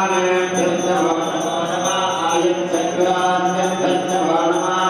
चक्रवाणमा आयत चक्रवाण्यं चक्रवाणमा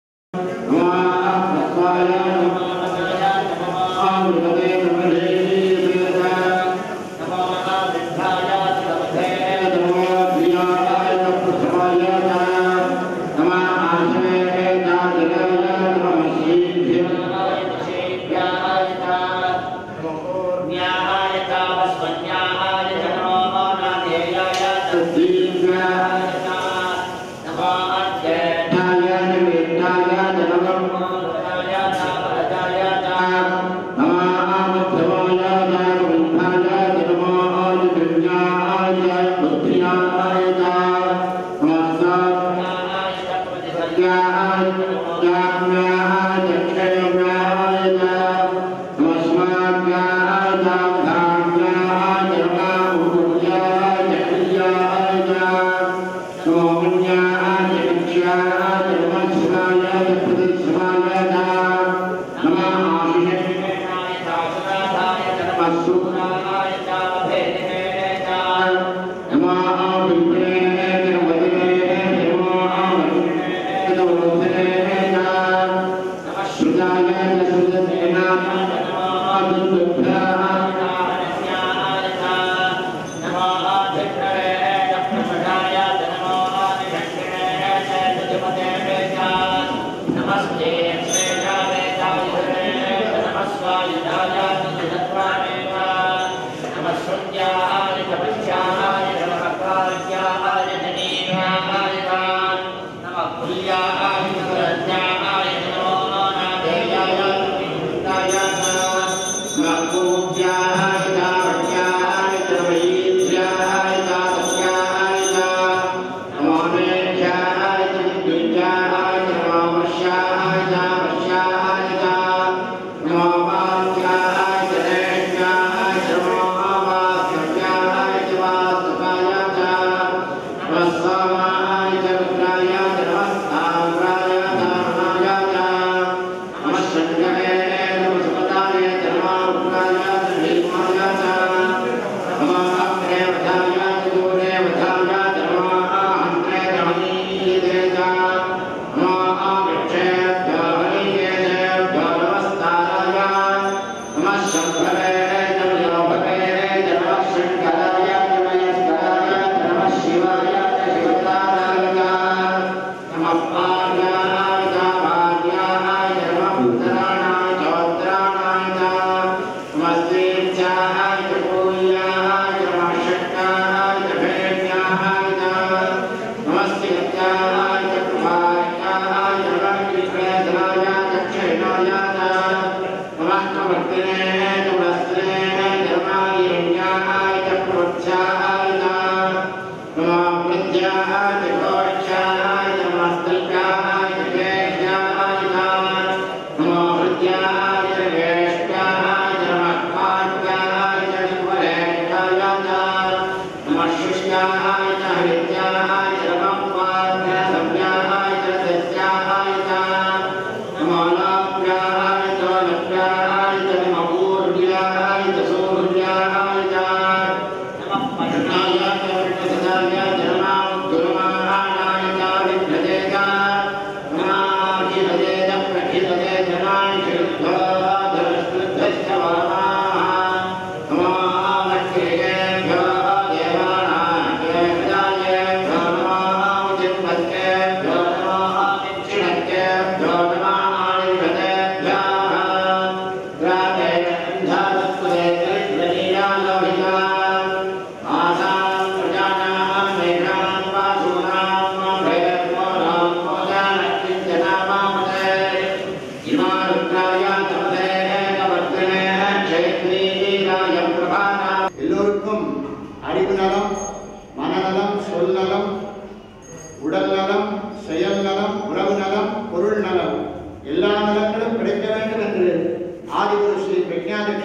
نعم نعم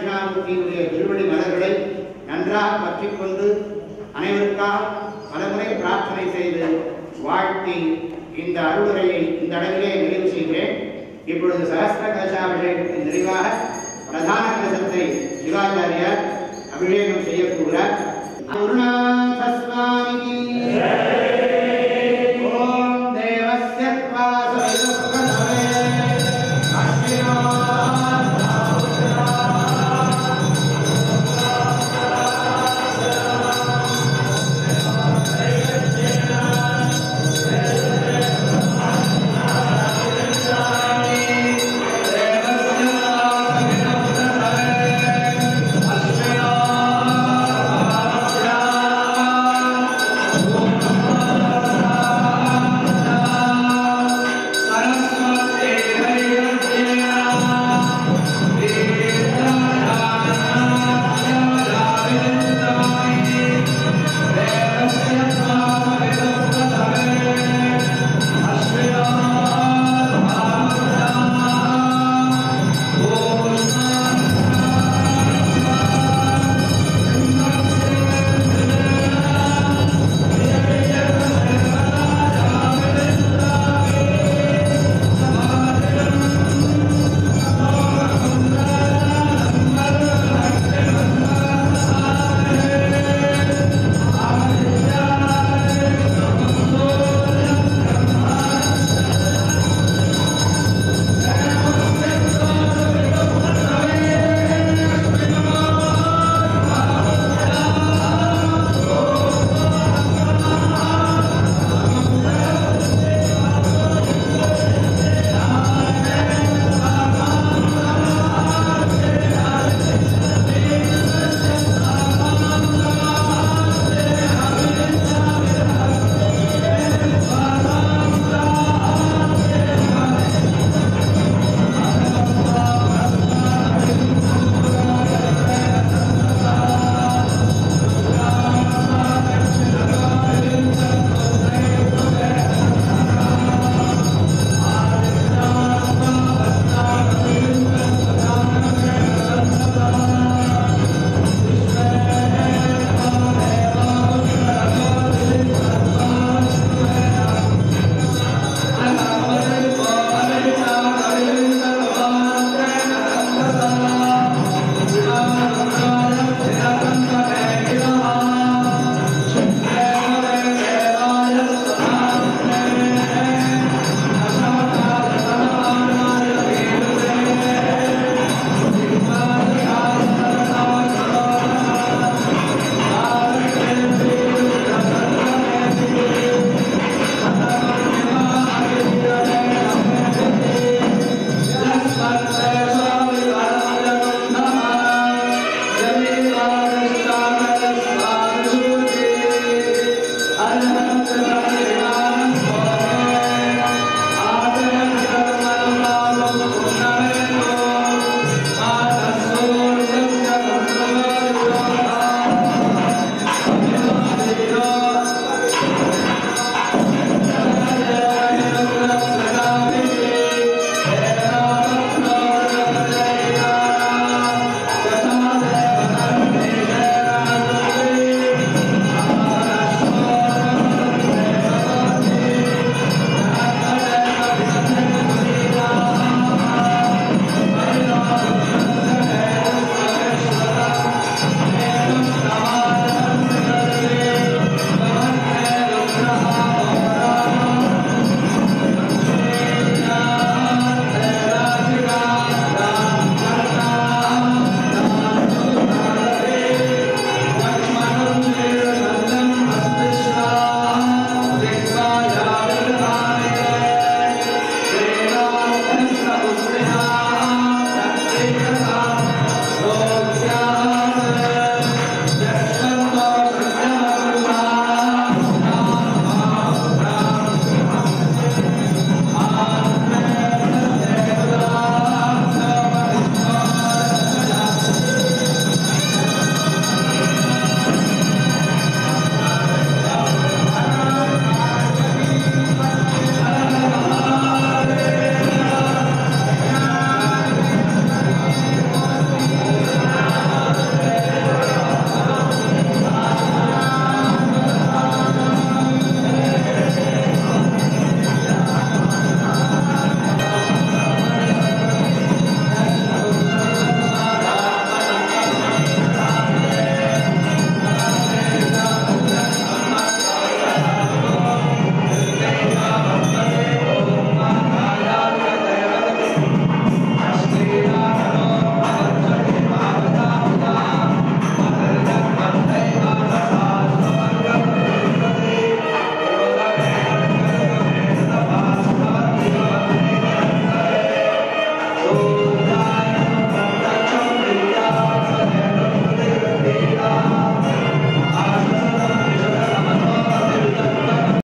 தட்சிணாமூர்த்தியினுடைய திருவடி மலர்களை நன்றாக பற்றிக் கொண்டு அனைவருக்காக பலமுறை பிரார்த்தனை செய்து வாழ்த்தி இந்த அருளுரையை இந்த அளவிலே நிறைவு செய்கிறேன். இப்பொழுது சகஸ்திர கலசாபிஷேகத்தின் நிறைவாக பிரதான கலசத்தை சிவாச்சாரியார் அபிஷேகம் செய்ய போகிறார்